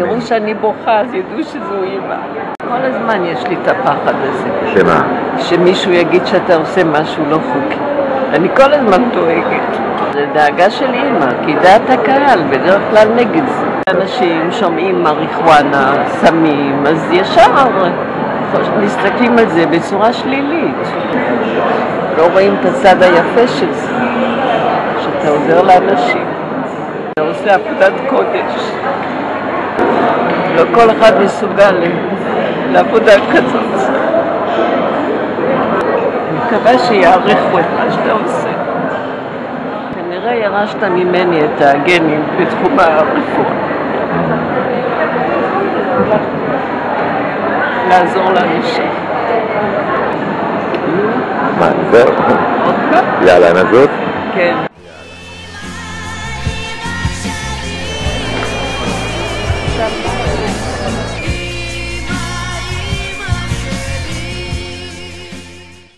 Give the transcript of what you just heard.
יראו שאני בוכה, אז ידעו שזו אימא. כל הזמן יש לי את הפחד הזה. שמה? שמישהו יגיד שאתה עושה משהו לא חוקי. אני כל הזמן דואגת. זה דאגה של אימא, כי דעת הקהל בדרך כלל נגד זה. אנשים שומעים מריחואנה, סמים, אז ישר מסתכלים על זה בצורה שלילית. לא רואים את הצד היפה של זה, שאתה עוזר לאנשים. אתה עושה עבודת קודש. לא כל אחד מסוגל לעבודה כזאת. אני מקווה שיעריכו את מה שאתה עושה. כנראה ירשת ממני את הגנים בתחום הרפואה. לעזור לאנשים. מה, זהו? יאללה, נזוז? כן. עכשיו,